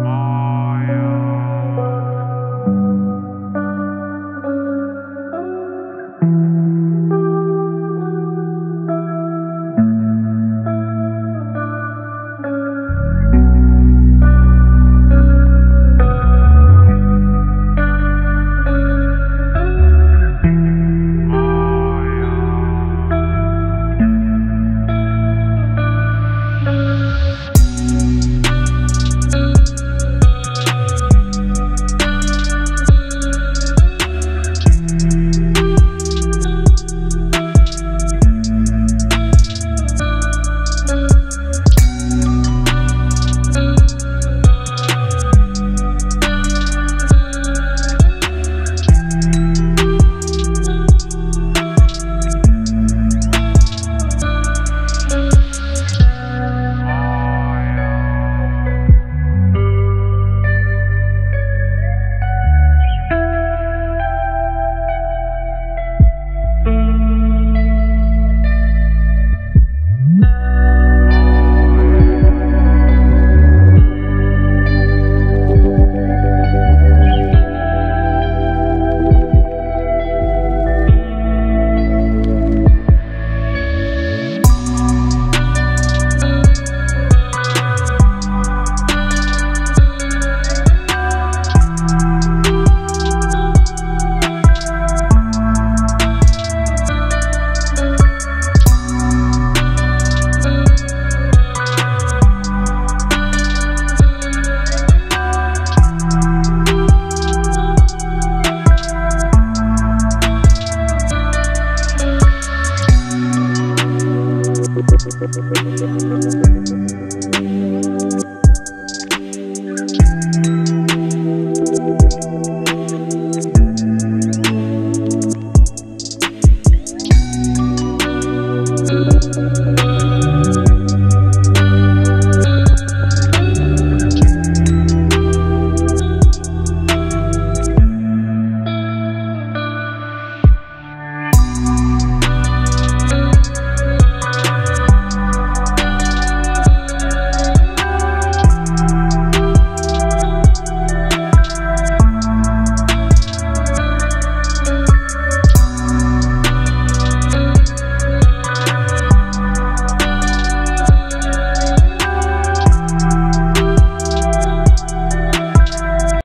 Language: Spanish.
啊。We'll be.